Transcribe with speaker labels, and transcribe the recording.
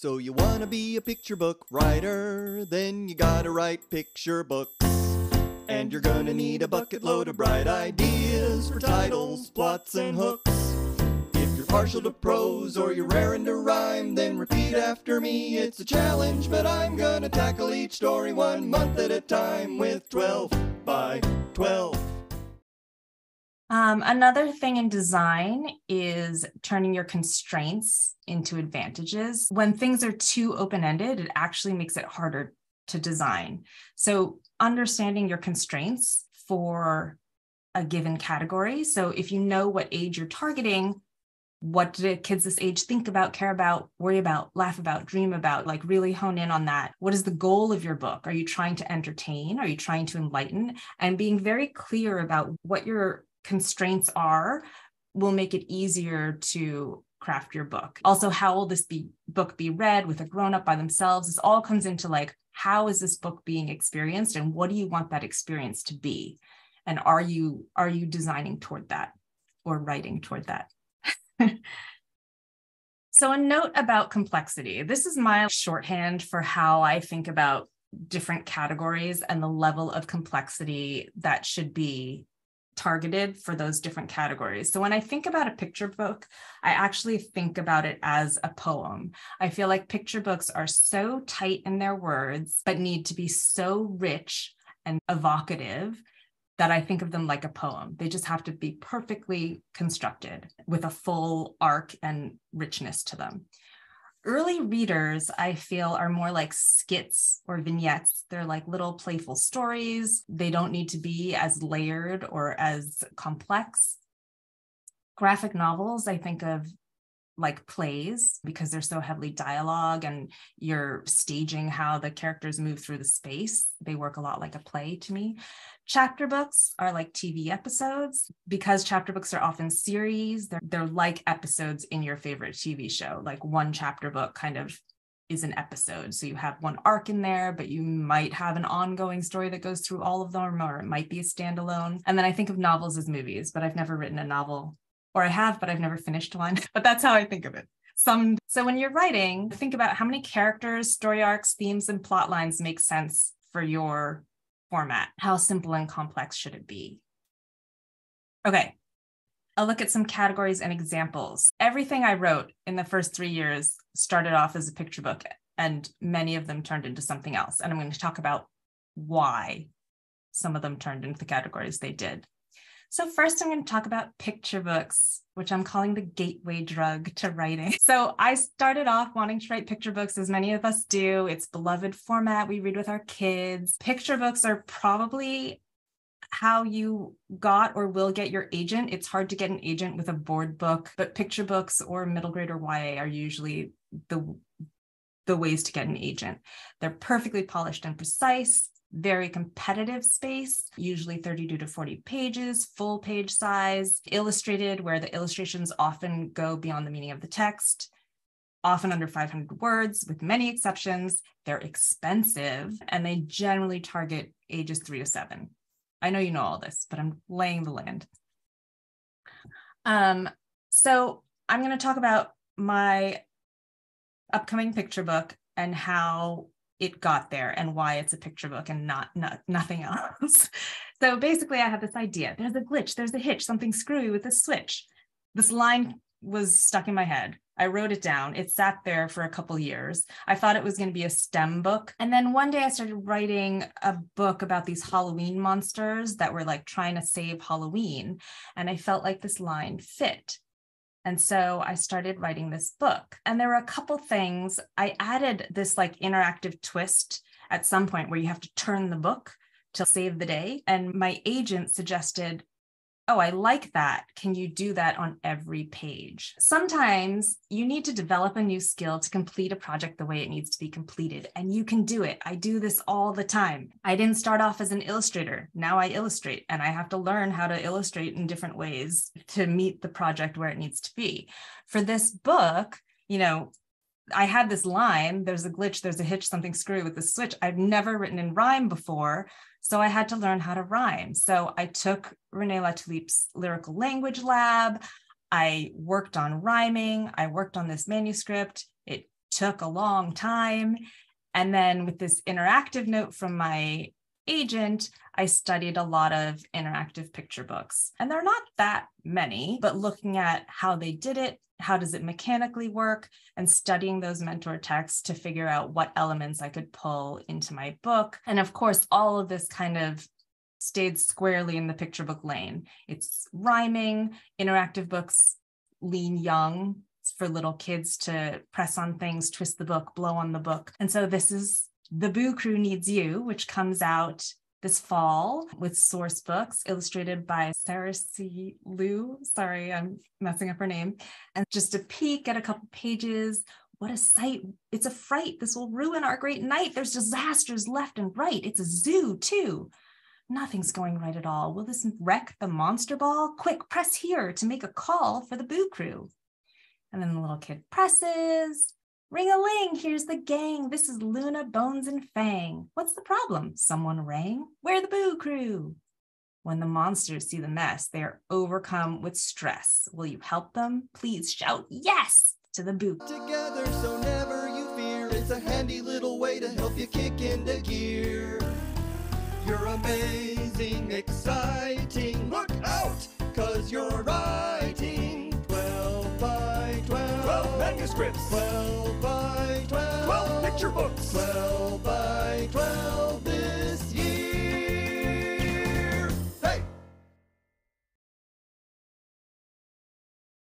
Speaker 1: So you wanna be a picture book writer, then you gotta write picture books. And you're gonna need a bucket load of bright ideas for titles, plots, and hooks. If you're partial to prose or you're raring to rhyme, then repeat after me. It's a challenge, but I'm gonna tackle each story one month at a time with 12 by 12.
Speaker 2: Um, another thing in design is turning your constraints into advantages. When things are too open ended, it actually makes it harder to design. So, understanding your constraints for a given category. So, if you know what age you're targeting, what do kids this age think about, care about, worry about, laugh about, dream about? Like, really hone in on that. What is the goal of your book? Are you trying to entertain? Are you trying to enlighten? And being very clear about what your constraints are will make it easier to craft your book. Also, how will this be book be read with a grown up by themselves? This all comes into like, how is this book being experienced and what do you want that experience to be? And are you are you designing toward that or writing toward that? so a note about complexity. This is my shorthand for how I think about different categories and the level of complexity that should be targeted for those different categories. So when I think about a picture book, I actually think about it as a poem. I feel like picture books are so tight in their words, but need to be so rich and evocative that I think of them like a poem. They just have to be perfectly constructed with a full arc and richness to them early readers, I feel, are more like skits or vignettes. They're like little playful stories. They don't need to be as layered or as complex. Graphic novels, I think of like plays because they're so heavily dialogue and you're staging how the characters move through the space. They work a lot like a play to me. Chapter books are like TV episodes because chapter books are often series. They're, they're like episodes in your favorite TV show. Like one chapter book kind of is an episode. So you have one arc in there, but you might have an ongoing story that goes through all of them, or it might be a standalone. And then I think of novels as movies, but I've never written a novel or I have, but I've never finished one. but that's how I think of it. Some so when you're writing, think about how many characters, story arcs, themes, and plot lines make sense for your format. How simple and complex should it be? Okay, I'll look at some categories and examples. Everything I wrote in the first three years started off as a picture book, and many of them turned into something else. And I'm going to talk about why some of them turned into the categories they did. So, first, I'm going to talk about picture books, which I'm calling the gateway drug to writing. So, I started off wanting to write picture books, as many of us do. It's beloved format we read with our kids. Picture books are probably how you got or will get your agent. It's hard to get an agent with a board book, but picture books or middle grade or YA are usually the the ways to get an agent. They're perfectly polished and precise very competitive space, usually 32 to 40 pages, full page size, illustrated, where the illustrations often go beyond the meaning of the text, often under 500 words, with many exceptions. They're expensive and they generally target ages three to seven. I know you know all this, but I'm laying the land. Um, so I'm going to talk about my upcoming picture book and how it got there and why it's a picture book and not, not nothing else. so basically, I have this idea. There's a glitch, there's a hitch, something screwy with a switch. This line was stuck in my head. I wrote it down. It sat there for a couple years. I thought it was going to be a STEM book. And then one day I started writing a book about these Halloween monsters that were like trying to save Halloween. And I felt like this line fit. And so I started writing this book. And there were a couple things. I added this like interactive twist at some point where you have to turn the book to save the day. And my agent suggested oh, I like that. Can you do that on every page? Sometimes you need to develop a new skill to complete a project the way it needs to be completed, and you can do it. I do this all the time. I didn't start off as an illustrator. Now I illustrate, and I have to learn how to illustrate in different ways to meet the project where it needs to be. For this book, you know, I had this line, there's a glitch, there's a hitch, something screwy with the switch. I've never written in rhyme before. So I had to learn how to rhyme. So I took Renee LaTulippe's lyrical language lab. I worked on rhyming. I worked on this manuscript. It took a long time. And then with this interactive note from my agent, I studied a lot of interactive picture books. And they're not that many, but looking at how they did it, how does it mechanically work, and studying those mentor texts to figure out what elements I could pull into my book. And of course, all of this kind of stayed squarely in the picture book lane. It's rhyming, interactive books lean young for little kids to press on things, twist the book, blow on the book. And so this is The Boo Crew Needs You, which comes out this fall with Sourcebooks illustrated by Sarah C. Liu. Sorry, I'm messing up her name. And just a peek at a couple pages. What a sight. It's a fright. This will ruin our great night. There's disasters left and right. It's a zoo, too. Nothing's going right at all. Will this wreck the monster ball? Quick, press here to make a call for the boo crew. And then the little kid presses. Ring a ling, here's the gang. This is Luna, Bones, and Fang. What's the problem? Someone rang? Where the boo crew? When the monsters see the mess, they are overcome with stress. Will you help them? Please shout yes to the boo.
Speaker 1: Together, so never you fear. It's a handy little way to help you kick into gear. You're amazing, exciting. Look out, cause you're writing 12 by 12.
Speaker 3: 12 manuscripts.
Speaker 1: 12 by 12.
Speaker 3: 12 picture books.
Speaker 1: 12